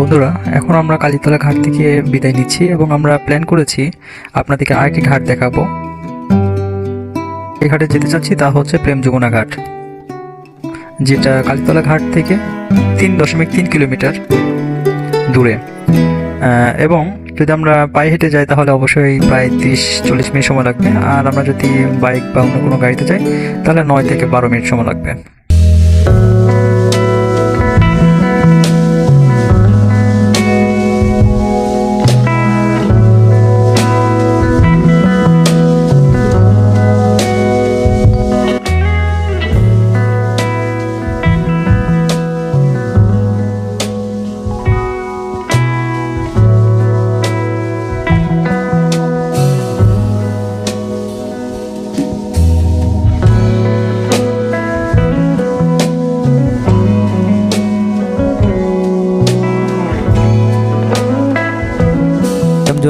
বন্ধুরা, এখন আমরা কালীতলা ঘাট থেকে বিদায় নিচ্ছি এবং আমরা প্ল্যান করেছি আপনাদেরকে আরেকটি ঘাট দেখাবো। এই ঘাটে যেতে চাচ্ছি তা হচ্ছে প্রেম যমুনা ঘাট, যেটা কালীতলা ঘাট থেকে তিন দশমিক তিন কিলোমিটার দূরে। এবং যদি আমরা পায়ে হেঁটে যাই তাহলে অবশ্যই প্রায় তিরিশ চল্লিশ মিনিট সময় লাগবে। আর আমরা যদি বাইক বা অন্য কোনো গাড়িতে যাই তাহলে নয় থেকে বারো মিনিট সময় লাগবে।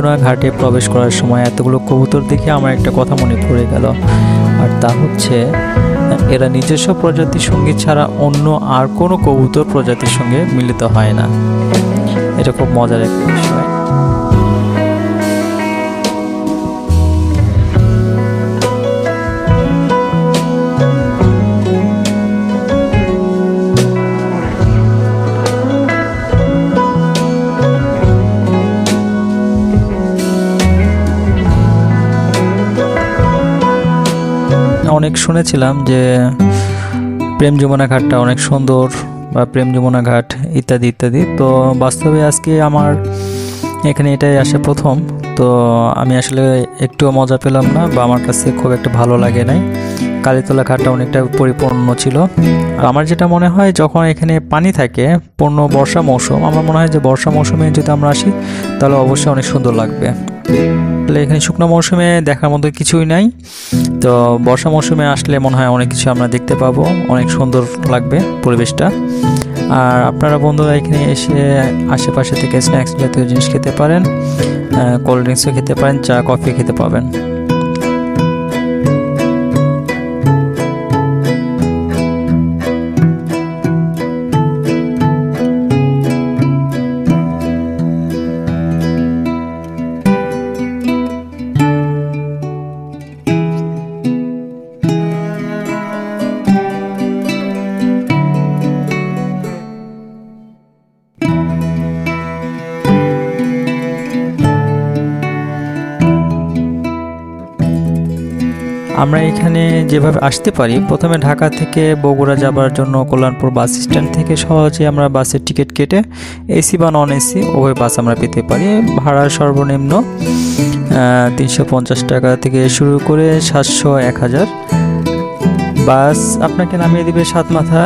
যমুনা ঘাটে প্রবেশ করার সময় এতগুলো কবুতর দেখে আমার একটা কথা মনে পড়ে গেল। আর তা হচ্ছে, এরা নিজস্ব প্রজাতির সঙ্গে ছাড়া অন্য আর কোনো কবুতর প্রজাতির সঙ্গে মিলিত হয় না। এটা খুব মজার একটা বিষয়। অনেক শুনেছিলাম যে প্রেম যমুনা ঘাটটা অনেক সুন্দর বা প্রেম যমুনা ঘাট ইত্যাদি ইত্যাদি। তো বাস্তবে আজকে আমার এখানে এটাই আসে প্রথম। তো আমি আসলে একটুও মজা পেলাম না বা আমার কাছে খুব একটা ভালো লাগে নাই। কালীতলা ঘাটটা অনেকটা পরিপূর্ণ ছিল। আমার যেটা মনে হয়, যখন এখানে পানি থাকে, পূর্ণ বর্ষা মৌসুম, আমার মনে হয় যে বর্ষা মৌসুমে যদি আমরা আসি, তাহলে অবশ্যই অনেক সুন্দর লাগবে। এখানে শুকনো মৌসুমে দেখার মতো কিছুই নাই। তো বর্ষা মৌসুমে আসলে মনে হয় অনেক কিছু আমরা দেখতে পাবো। অনেক সুন্দর লাগবে পরিবেশটা। আর আপনারা বন্ধুরা এখানে এসে আশেপাশে থেকে স্ন্যাক্স জাতীয় জিনিস খেতে পারেন কোল্ড ড্রিঙ্কসও খেতে পারেন, চা কফি খেতে পাবেন। আমরা এখানে যেভাবে আসতে পারি, প্রথমে ঢাকা থেকে বগুড়া যাবার জন্য কল্যাণপুর বাস স্ট্যান্ড থেকে সহজে আমরা বাসের টিকিট কেটে এসি বা নন এসি উভয় বাস আমরা পেতে পারি। ভাড়া সর্বনিম্ন তিনশো পঞ্চাশ টাকা থেকে শুরু করে সাতশো এক হাজার। বাস আপনাকে নামিয়ে দেবে সাত মাথা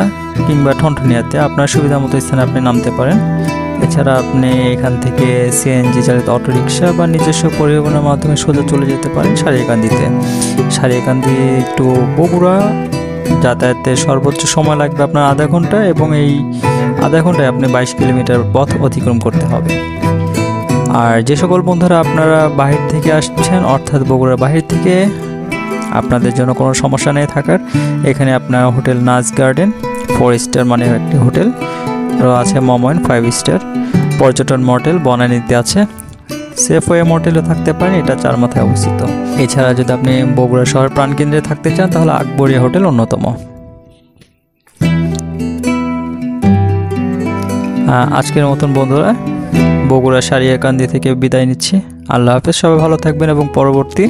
কিংবা ঠনঠনিয়াতে। আপনার সুবিধা মতো স্থানে আপনি নামতে পারেন। এছাড়া আপনি এখান থেকে সিএনজি চালিত অটোরিকশা বা নিজস্ব পরিবহনের মাধ্যমে সোজা চলে যেতে পারেন সারিয়াকান্দিতে। সারিয়াকান্দি একটু বগুড়া, যাতায়াতে সর্বোচ্চ সময় লাগবে আপনার আধা ঘণ্টা এবং এই আধা ঘন্টায় আপনি বাইশ কিলোমিটার পথ অতিক্রম করতে হবে। আর যে সকল বন্ধুরা আপনারা বাহির থেকে আসছেন, অর্থাৎ বগুড়ার বাহির থেকে, আপনাদের জন্য কোনো সমস্যা নেই থাকার, এখানে আপনার হোটেল নাচ গার্ডেন, ফোর স্টার মানে একটি হোটেল। আছে মময়ন ফাইভ স্টার পর্যটন মোটেল বনানীতে আছে। সেফওয়ে মোটেলও থাকতে পারেন, এটা চার মাথায় অবস্থিত। এছাড়া যদি আপনি বগুড়া শহর প্রাণকেন্দ্রে থাকতে চান, তাহলে আকবরিয়া হোটেল অন্যতম। আজকের মতন বন্ধুরা, বগুড়া সারিয়াকান্দি থেকে বিদায় নিচ্ছি। আল্লাহ হাফেজ, সবাই ভালো থাকবেন এবং পরবর্তী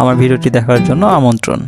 আমার ভিডিওটি দেখার জন্য আমন্ত্রণ।